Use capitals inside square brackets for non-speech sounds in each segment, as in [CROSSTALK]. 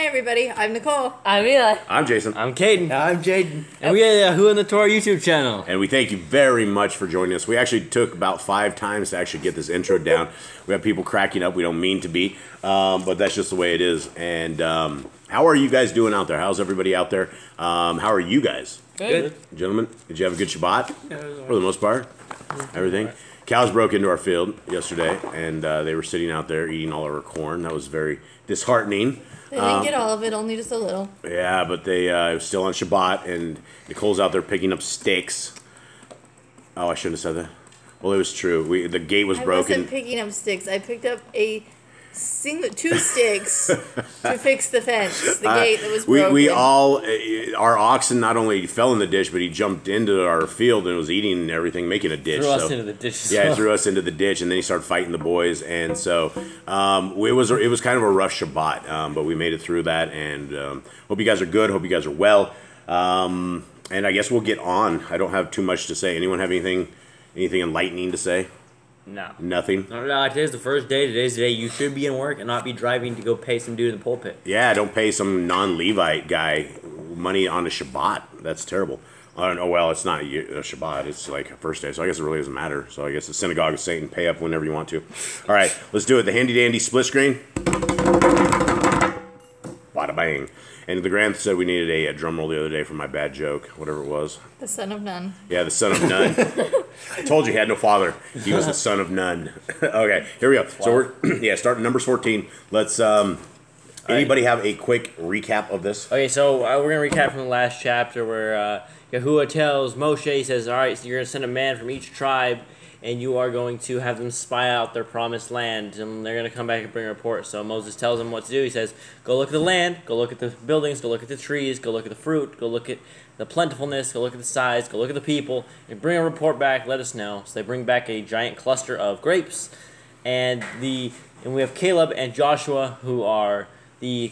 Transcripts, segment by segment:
Hi, everybody. I'm Nicole. I'm Eli. I'm Jason. I'm Caden. I'm Jaden. And we got uh, Who in the Tour YouTube channel. And we thank you very much for joining us. We actually took about five times to actually get this intro down. We have people cracking up. We don't mean to be, um, but that's just the way it is. And um, how are you guys doing out there? How's everybody out there? Um, how are you guys? Good. Gentlemen, did you have a good Shabbat? For the most part? Everything? Cows broke into our field yesterday, and uh, they were sitting out there eating all of our corn. That was very disheartening. They didn't get all of it, only just a little. Yeah, but they uh, was still on Shabbat, and Nicole's out there picking up sticks. Oh, I shouldn't have said that. Well, it was true. We the gate was I broken. wasn't picking up sticks. I picked up a single two sticks to [LAUGHS] fix the fence, the gate that was we broken. we we all uh, our oxen not only fell in the ditch, but he jumped into our field and was eating everything, making a ditch. Threw us into the ditch as Yeah, he well. threw us into the ditch, and then he started fighting the boys, and so um, it was it was kind of a rough Shabbat, um, but we made it through that, and um, hope you guys are good. Hope you guys are well, um, and I guess we'll get on. I don't have too much to say. Anyone have anything anything enlightening to say? No. Nothing. No, no, today's the first day. Today's the day you should be in work and not be driving to go pay some dude in the pulpit. Yeah, don't pay some non-Levite guy money on a Shabbat. That's terrible. I don't know. Well, it's not a a Shabbat. It's like a first day, so I guess it really doesn't matter. So I guess the synagogue of Satan. Pay up whenever you want to. All right, let's do it. The handy dandy split screen. Bada bang. And the Grand said we needed a, a drum roll the other day for my bad joke, whatever it was. the son of none. Yeah, the son of none. [LAUGHS] I told you he had no father. He was the son of none. [LAUGHS] okay, here we go. So we're [CLEARS THROAT] yeah, starting numbers fourteen. Let's um. Anybody have a quick recap of this? Okay, so uh, we're going to recap from the last chapter where uh, Yahuwah tells Moshe, he says, All right, so you're going to send a man from each tribe, and you are going to have them spy out their promised land, and they're going to come back and bring a report. So Moses tells them what to do. He says, Go look at the land, go look at the buildings, go look at the trees, go look at the fruit, go look at the plentifulness, go look at the size, go look at the people, and bring a report back, let us know. So they bring back a giant cluster of grapes, and the and we have Caleb and Joshua who are the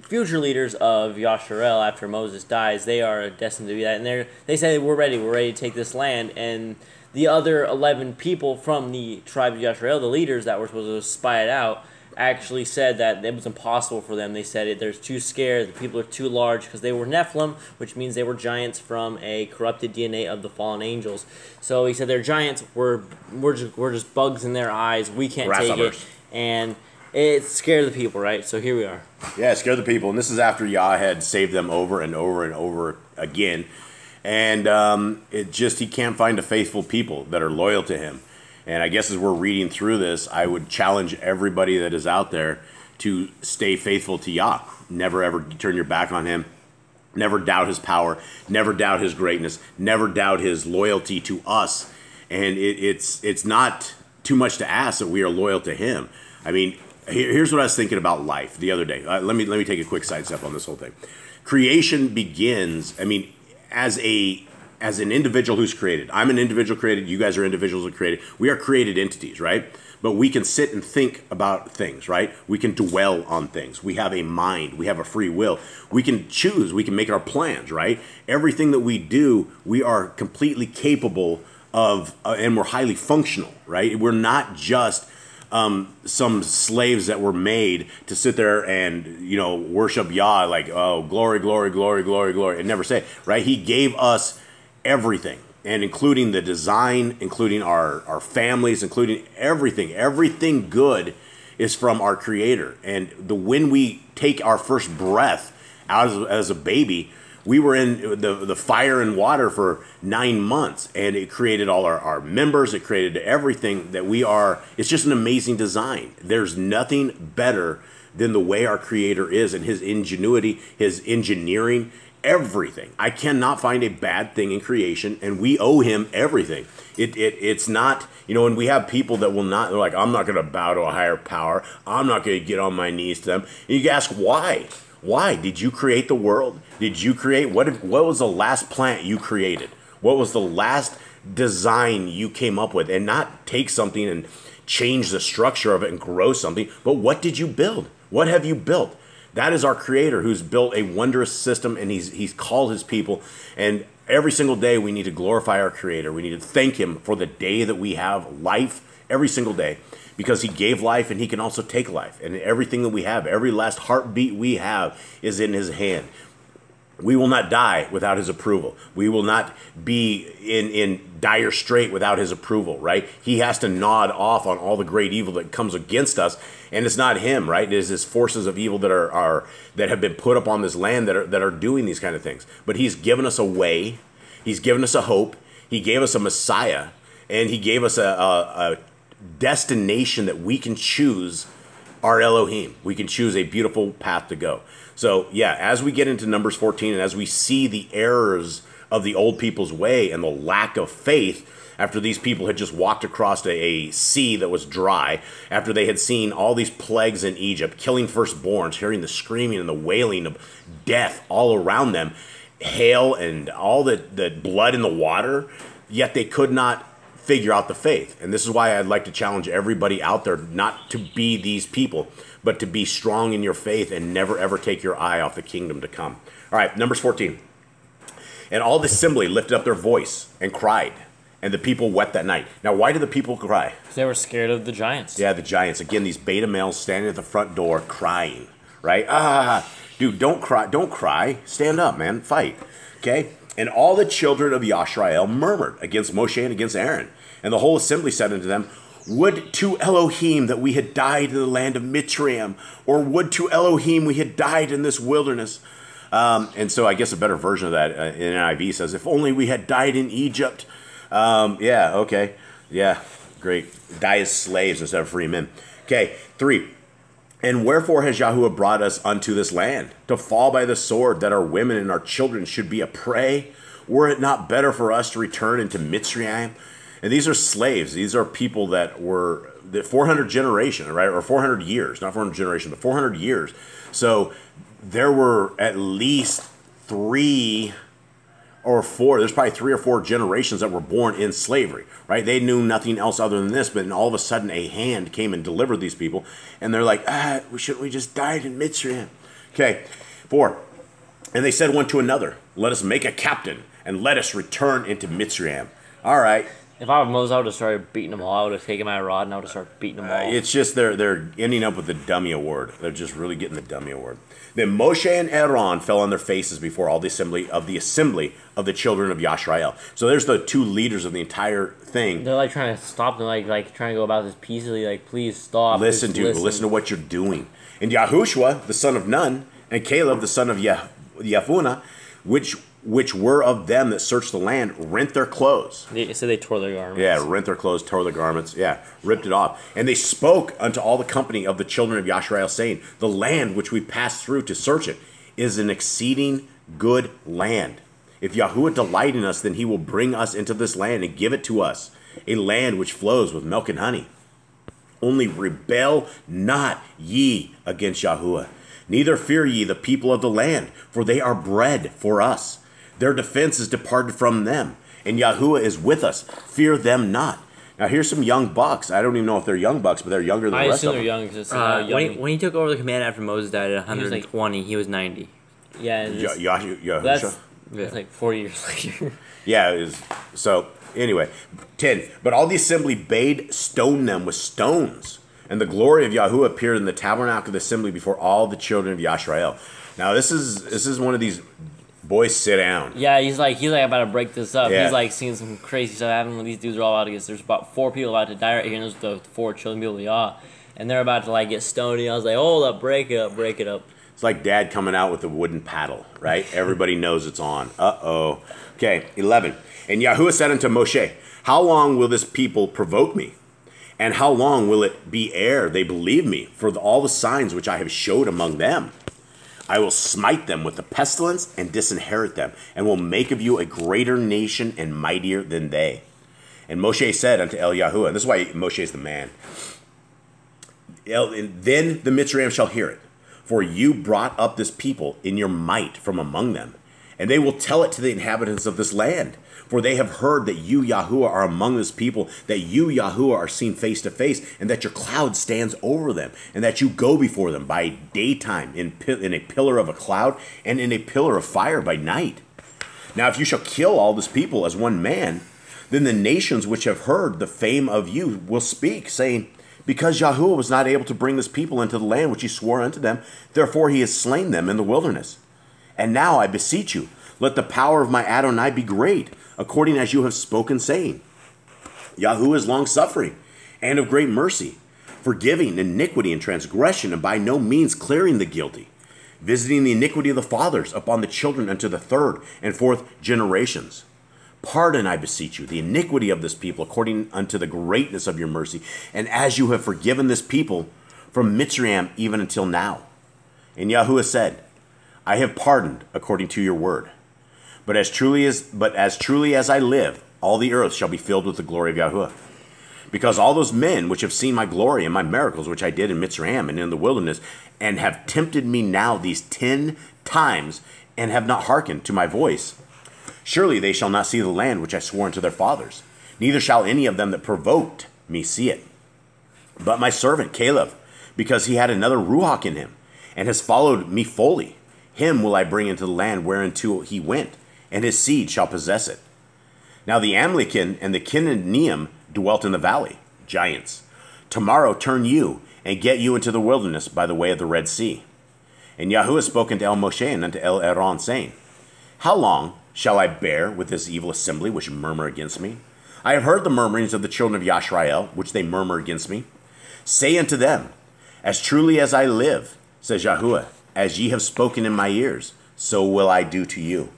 future leaders of Yasharel after Moses dies. They are destined to be that, and they they say we're ready, we're ready to take this land. And the other eleven people from the tribe of Yasharel, the leaders that were supposed to spy it out, actually said that it was impossible for them. They said it, they're too scared, the people are too large because they were Nephilim, which means they were giants from a corrupted DNA of the fallen angels. So he said they're giants. We're we're just we're just bugs in their eyes. We can't take it, and it scared the people, right? So here we are. Yeah, it scared the people. And this is after Yah had saved them over and over and over again. And um, it just, he can't find a faithful people that are loyal to him. And I guess as we're reading through this, I would challenge everybody that is out there to stay faithful to Yah. Never ever turn your back on him. Never doubt his power. Never doubt his greatness. Never doubt his loyalty to us. And it, it's it's not too much to ask that we are loyal to him. I mean, here- here's what I was thinking about life the other day. Uh, let me let me take a quick sidestep on this whole thing. Creation begins. I mean, as a as an individual who's created. I'm an individual created. You guys are individuals who created. We are created entities, right? But we can sit and think about things, right? We can dwell on things. We have a mind. We have a free will. We can choose. We can make our plans, right? Everything that we do, we are completely capable of, uh, and we're highly functional, right? We're not just um, some slaves that were made to sit there and you know worship Yah like oh glory glory glory glory glory and never say right. He gave us everything and including the design, including our our families, including everything. Everything good is from our Creator. And the when we take our first breath out as, as a baby, we were in the, the fire and water for nine months and it created all our, our members it created everything that we are. It's just an amazing design. There's nothing better than the way our creator is and his ingenuity his engineering everything. I cannot find a bad thing in creation and we owe him everything. It, it it's not you know and we have people that will not they're like i'm not going to bow to a higher power. I'm not going to get on my knees to them. And you ask why why did you create the world? Did you create what? What was the last plant you created? What was the last design you came up with? And not take something and change the structure of it and grow something, but what did you build? What have you built? That is our creator who's built a wondrous system and he's he's called his people and every single day we need to glorify our creator. We need to thank him for the day that we have life every single day because he gave life and he can also take life. And everything that we have, every last heartbeat we have is in his hand. We will not die without his approval. We will not be in, in dire strait without his approval, right? He has to nod off on all the great evil that comes against us. And it's not him, right? It is his forces of evil that are, are that have been put up on this land that are that are doing these kind of things. But he's given us a way, he's given us a hope, he gave us a Messiah, and he gave us a, a, a destination that we can choose our Elohim. We can choose a beautiful path to go. So, yeah, as we get into Numbers 14 and as we see the errors of the old people's way and the lack of faith after these people had just walked across a, sea that was dry, after they had seen all these plagues in Egypt, killing firstborns, hearing the screaming and the wailing of death all around them, hail and all the, the blood in the water, yet they could not figure out the faith. And this is why I'd like to challenge everybody out there not to be these people, but to be strong in your faith and never ever take your eye off the kingdom to come. All right, Numbers 14. And all the assembly lifted up their voice and cried, and the people wept that night. Now, why did the people cry? They were scared of the giants. Yeah, the giants. Again, these beta males standing at the front door crying, right? Ah, dude, don't cry. Don't cry. Stand up, man. Fight. Okay? And all the children of Yashrael murmured against Moshe and against Aaron. And the whole assembly said unto them, Would to Elohim that we had died in the land of Mitzrayim, or would to Elohim we had died in this wilderness. Um, and so I guess a better version of that uh, in NIV says, If only we had died in Egypt. Um, yeah, okay. Yeah, great. Die as slaves instead of free men. Okay, three. And wherefore has Yahuwah brought us unto this land? To fall by the sword, that our women and our children should be a prey? Were it not better for us to return into Mitzrayim? And these are slaves. These are people that were the 400 generation, right? Or 400 years, not 400 generation, but 400 years. So there were at least three or four, there's probably three or four generations that were born in slavery, right? They knew nothing else other than this, but all of a sudden a hand came and delivered these people, and they're like, ah, shouldn't we just died in Mitzrayim? Okay, four. And they said one to another, let us make a captain, and let us return into Mitzrayim. All right, If I were Moses, I would have started beating them all. I would have taken my rod and I would have started beating them all. Uh, it's just they're they're ending up with the dummy award. They're just really getting the dummy award. Then Moshe and Aaron fell on their faces before all the assembly of the assembly of the children of Yashrael. So there's the two leaders of the entire thing. They're like trying to stop them, like like trying to go about this peacefully. Like, please stop. Listen just to listen. to what you're doing. And Yahushua, the son of Nun, and Caleb, the son of Yeh- Yephuneh, which which were of them that searched the land, rent their clothes. They said they tore their garments. Yeah, rent their clothes, tore their garments. Yeah, ripped it off. And they spoke unto all the company of the children of Yashrael, saying, The land which we passed through to search it is an exceeding good land. If Yahuwah delight in us, then he will bring us into this land and give it to us, a land which flows with milk and honey. Only rebel not ye against Yahuwah. Neither fear ye the people of the land, for they are bread for us. Their defense is departed from them, and Yahuwah is with us. Fear them not. Now here's some young bucks. I don't even know if they're young bucks, but they're younger than I the rest assume of they're them. young because Uh, young. when, he, when he took over the command after Moses died at was like- 120, he was 90. yeah, and Ya- it's, Yahu- Yahusha? that's Yeah. like four years [LAUGHS] later. Yeah, it is. So anyway, ten. But all the assembly bade stone them with stones, and the glory of Yahuwah appeared in the tabernacle of the assembly before all the children of Yashrael. Now this is this is one of these boys sit down. yeah, he's like he's like about to break this up. Yeah. He's like seeing some crazy stuff happening. These dudes are all about to get. There's about four people about to die right here. And there's the four children people. Yeah, and they're about to like get stony. I was like, hold up, break it up, break it up. It's like dad coming out with a wooden paddle, right? [LAUGHS] Everybody knows it's on. Uh oh. Okay, 11. And Yahuwah said unto Moshe, How long will this people provoke me? And how long will it be ere they believe me for the, all the signs which I have showed among them? I will smite them with the pestilence and disinherit them, and will make of you a greater nation and mightier than they. And Moshe said unto El Yahuwah, and this is why Moshe is the man. Then the Mitzrayim shall hear it, for you brought up this people in your might from among them, and they will tell it to the inhabitants of this land. For they have heard that you, Yahuwah, are among this people, that you, Yahuwah, are seen face to face, and that your cloud stands over them, and that you go before them by daytime in, in a pillar of a cloud, and in a pillar of fire by night. Now, if you shall kill all this people as one man, Then the nations which have heard the fame of you will speak, saying, Because Yahuwah was not able to bring this people into the land which he swore unto them, therefore he has slain them in the wilderness. And now I beseech you, let the power of my Adonai be great, according as you have spoken, saying, Yahuwah is long suffering and of great mercy, forgiving iniquity and transgression, and by no means clearing the guilty, visiting the iniquity of the fathers upon the children unto the third and fourth generations. Pardon, I beseech you, the iniquity of this people according unto the greatness of your mercy, and as you have forgiven this people from Mitzrayim even until now. And Yahuwah said, I have pardoned according to your word. But as truly as but as truly as I live, all the earth shall be filled with the glory of Yahuwah. Because all those men which have seen my glory and my miracles which I did in Mitzrayim and in the wilderness, and have tempted me now these ten times, and have not hearkened to my voice, surely they shall not see the land which I swore unto their fathers, neither shall any of them that provoked me see it. But my servant Caleb, because he had another Ruach in him, and has followed me fully, him will I bring into the land whereinto he went, and his seed shall possess it. Now the Amalekin and the Cananeum dwelt in the valley, giants. Tomorrow turn you, and get you into the wilderness by the way of the Red Sea. And Yahuwah spoke unto El Moshe and unto El Aaron, saying, How long shall I bear with this evil assembly which murmur against me? I have heard the murmurings of the children of Yashrael, which they murmur against me. Say unto them, As truly as I live, says Yahuwah, as ye have spoken in my ears, so will I do to you.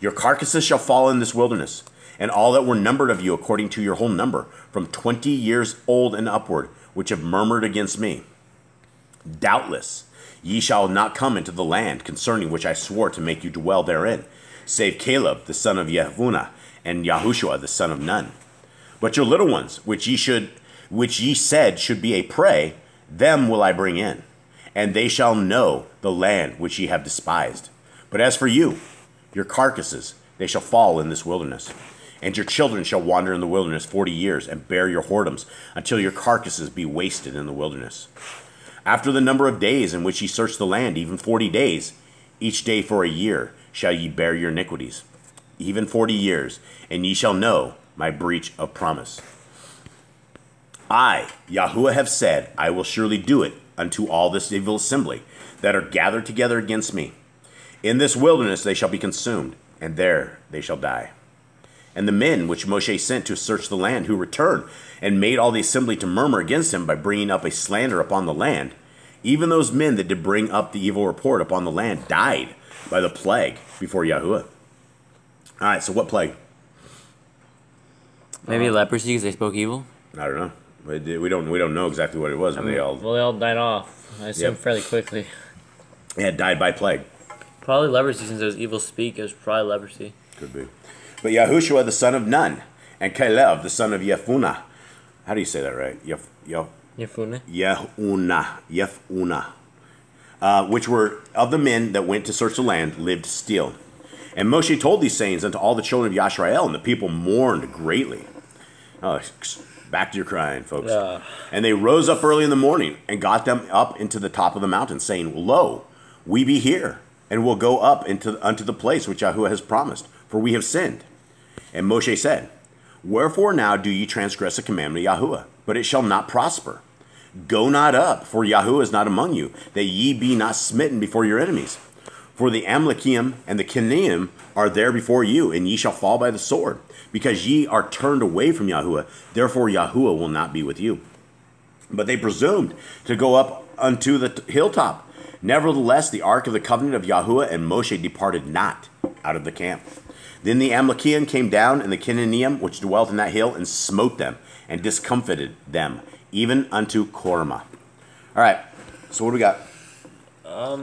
Your carcasses shall fall in this wilderness, and all that were numbered of you according to your whole number, from twenty years old and upward, which have murmured against me. Doubtless ye shall not come into the land concerning which I swore to make you dwell therein, save Caleb the son of Yehunnah and Yahushua the son of Nun. But your little ones, which ye should, which ye said should be a prey, them will I bring in, and they shall know the land which ye have despised. But as for you, your carcasses, they shall fall in this wilderness. And your children shall wander in the wilderness forty years, and bear your whoredoms, until your carcasses be wasted in the wilderness. After the number of days in which ye search the land, even forty days, each day for a year, shall ye bear your iniquities, even forty years, and ye shall know my breach of promise. I, Yahuwah, have said, I will surely do it unto all this evil assembly that are gathered together against me. In this wilderness they shall be consumed, and there they shall die. And the men which Moshe sent to search the land, who returned and made all the assembly to murmur against him by bringing up a slander upon the land, even those men that did bring up the evil report upon the land died by the plague before Yahuwah. All right, so what plague? Maybe uh, leprosy because they spoke evil. I don't know. We did- we don't we don't know exactly what it was, but they all Well, they all died off. I assume Yep. fairly quickly. yeah, died by plague. Probably leprosy since there's evil speak. It was probably leprosy. Could be. But Yahushua the son of Nun, and Caleb the son of Yefunah. How do you say that right? Yef, Yef, Yefune. Yehuna, Yefuna, uh, which were of the men that went to search the land, lived still. And Moshe told these sayings unto all the children of Yashrael, and the people mourned greatly. Oh, back to your crying, folks. Yeah. And they rose up early in the morning and got them up into the top of the mountain, saying, Lo, we be here, and we'll go up into unto the place which Yahuwah has promised, for we have sinned. And Moshe said, Wherefore now do ye transgress the commandment of Yahuwah? But it shall not prosper. Go not up, for Yahuwah is not among you, that ye be not smitten before your enemies. For the Amalekim and the Canaanim are there before you, and ye shall fall by the sword, because ye are turned away from Yahuwah. Therefore Yahuwah will not be with you. But they presumed to go up unto the hilltop. Nevertheless, the ark of the covenant of Yahuwah and Moshe departed not out of the camp. Then the Amalekian came down, and the Canaanium which dwelt in that hill, and smote them, and discomfited them, even unto Korma. All right, so what do we got?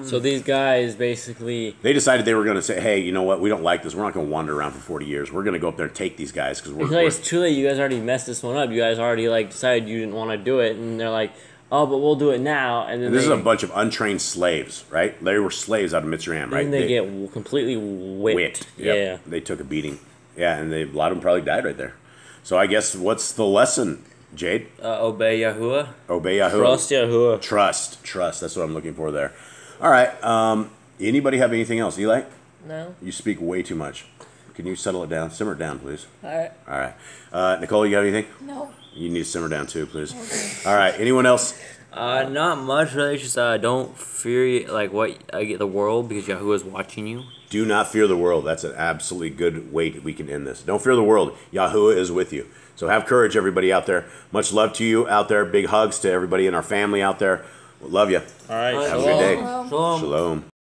So these guys basically They decided they were going to say, hey, you know what? We don't like this. We're not going to wander around for 40 years. We're going to go up there and take these guys because we're. It's like we're it's too late. You guys already messed this one up. You guys already like decided you didn't want to do it, and they're like, "Oh, but we'll do it now." And then this they, is a bunch of untrained slaves, right? They were slaves out of Mitzrayim, right? and they, get w- completely whipped. whipped. Yep. Yeah. They took a beating. Yeah, and they, a lot of them probably died right there. So I guess what's the lesson, Jade? Uh, obey Yahuwah. Obey Yahuwah. Trust Yahuwah. Trust. Trust. That's what I'm looking for there. All right. Um, anybody have anything else? Eli? No. You speak way too much. Can you settle it down? Simmer it down, please. All right. All right. Uh, Nicole, you have anything? No. You need to simmer down too, please. Okay. All right. Anyone else? Uh, not much really. It's just uh, don't fear like what I get the world because Yahuwah is watching you. Do not fear the world. That's an absolutely good way that we can end this. Don't fear the world. Yahuwah is with you. So have courage, everybody out there. Much love to you out there. Big hugs to everybody in our family out there. Love you. All right. Have a good day. Shalom. Shalom. Shalom.